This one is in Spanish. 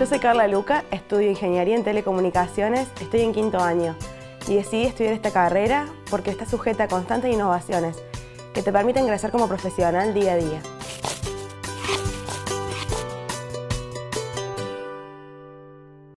Yo soy Carla Luca, estudio Ingeniería en Telecomunicaciones, estoy en quinto año y decidí estudiar esta carrera porque está sujeta a constantes innovaciones que te permiten crecer como profesional día a día.